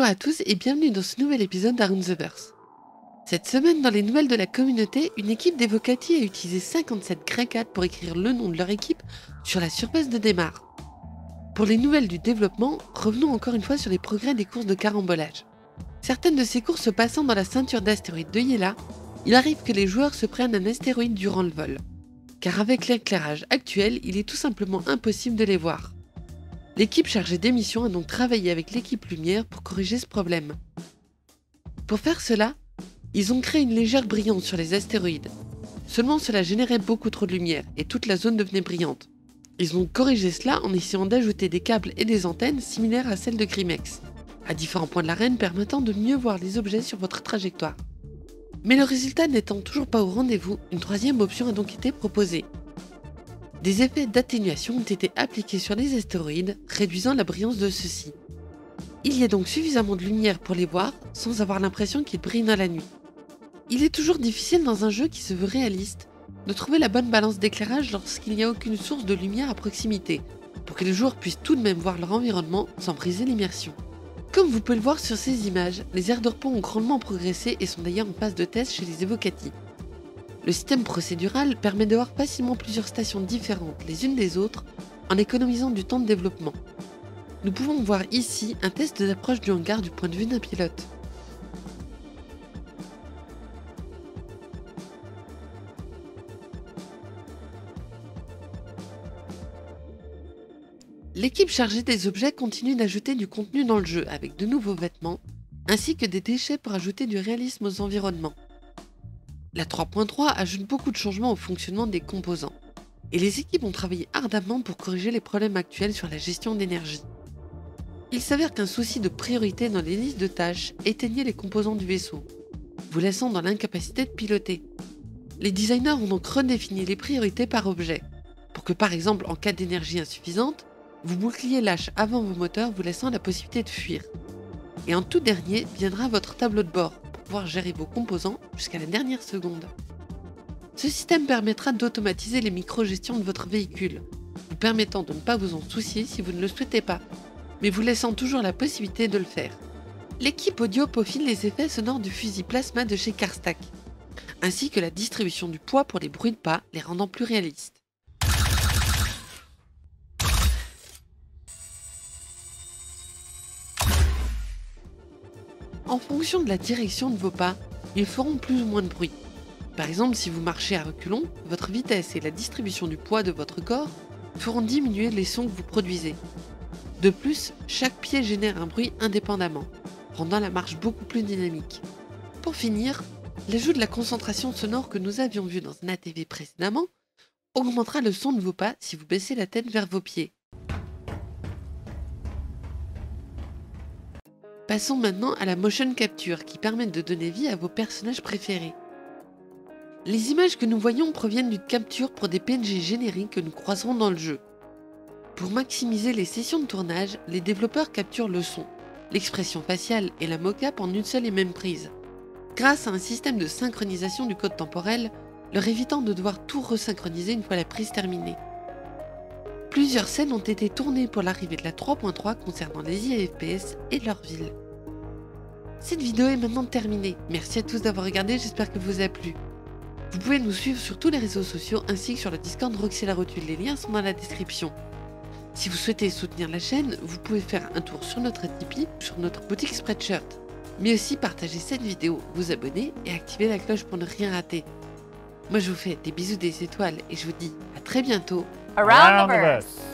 Bonjour à tous et bienvenue dans ce nouvel épisode d'Around the Verse. Cette semaine, dans les nouvelles de la communauté, une équipe d'Evocati a utilisé 57 Greycat pour écrire le nom de leur équipe sur la surface de démarre. Pour les nouvelles du développement, revenons encore une fois sur les progrès des courses de carambolage. Certaines de ces courses passant dans la ceinture d'astéroïdes de Yela, il arrive que les joueurs se prennent un astéroïde durant le vol. Car avec l'éclairage actuel, il est tout simplement impossible de les voir. L'équipe chargée des missions a donc travaillé avec l'équipe Lumière pour corriger ce problème. Pour faire cela, ils ont créé une légère brillance sur les astéroïdes. Seulement cela générait beaucoup trop de lumière et toute la zone devenait brillante. Ils ont corrigé cela en essayant d'ajouter des câbles et des antennes similaires à celles de Grimex, à différents points de l'arène permettant de mieux voir les objets sur votre trajectoire. Mais le résultat n'étant toujours pas au rendez-vous, une troisième option a donc été proposée, des effets d'atténuation ont été appliqués sur les astéroïdes, réduisant la brillance de ceux-ci. Il y a donc suffisamment de lumière pour les voir sans avoir l'impression qu'ils brillent dans la nuit. Il est toujours difficile dans un jeu qui se veut réaliste de trouver la bonne balance d'éclairage lorsqu'il n'y a aucune source de lumière à proximité, pour que les joueurs puissent tout de même voir leur environnement sans briser l'immersion. Comme vous pouvez le voir sur ces images, les aires de repos ont grandement progressé et sont d'ailleurs en phase de test chez les Evocati. Le système procédural permet de voir facilement plusieurs stations différentes les unes des autres en économisant du temps de développement. Nous pouvons voir ici un test d'approche du hangar du point de vue d'un pilote. L'équipe chargée des objets continue d'ajouter du contenu dans le jeu avec de nouveaux vêtements, ainsi que des déchets pour ajouter du réalisme aux environnements. La 3.3 ajoute beaucoup de changements au fonctionnement des composants, et les équipes ont travaillé ardemment pour corriger les problèmes actuels sur la gestion d'énergie. Il s'avère qu'un souci de priorité dans les listes de tâches éteignait les composants du vaisseau, vous laissant dans l'incapacité de piloter. Les designers ont donc redéfini les priorités par objet, pour que par exemple en cas d'énergie insuffisante, vous boucliez lâche avant vos moteurs vous laissant la possibilité de fuir. Et en tout dernier viendra votre tableau de bord, gérer vos composants jusqu'à la dernière seconde. Ce système permettra d'automatiser les micro-gestions de votre véhicule, vous permettant de ne pas vous en soucier si vous ne le souhaitez pas, mais vous laissant toujours la possibilité de le faire. L'équipe audio peaufine les effets sonores du fusil plasma de chez Carstack, ainsi que la distribution du poids pour les bruits de pas, les rendant plus réalistes. En fonction de la direction de vos pas, ils feront plus ou moins de bruit. Par exemple, si vous marchez à reculons, votre vitesse et la distribution du poids de votre corps feront diminuer les sons que vous produisez. De plus, chaque pied génère un bruit indépendamment, rendant la marche beaucoup plus dynamique. Pour finir, l'ajout de la concentration sonore que nous avions vu dans un ATV précédemment augmentera le son de vos pas si vous baissez la tête vers vos pieds. Passons maintenant à la motion capture qui permet de donner vie à vos personnages préférés. Les images que nous voyons proviennent d'une capture pour des PNG génériques que nous croiserons dans le jeu. Pour maximiser les sessions de tournage, les développeurs capturent le son, l'expression faciale et la mocap en une seule et même prise. Grâce à un système de synchronisation du code temporel, leur évitant de devoir tout resynchroniser une fois la prise terminée. Plusieurs scènes ont été tournées pour l'arrivée de la 3.3 concernant les IFPS et leur ville. Cette vidéo est maintenant terminée. Merci à tous d'avoir regardé, j'espère que vous a plu. Vous pouvez nous suivre sur tous les réseaux sociaux ainsi que sur le Discord Roxy la Rotule. Les liens sont dans la description. Si vous souhaitez soutenir la chaîne, vous pouvez faire un tour sur notre Tipeee ou sur notre boutique Spreadshirt. Mais aussi partager cette vidéo, vous abonner et activer la cloche pour ne rien rater. Moi je vous fais des bisous des étoiles et je vous dis à très bientôt around, around the verse.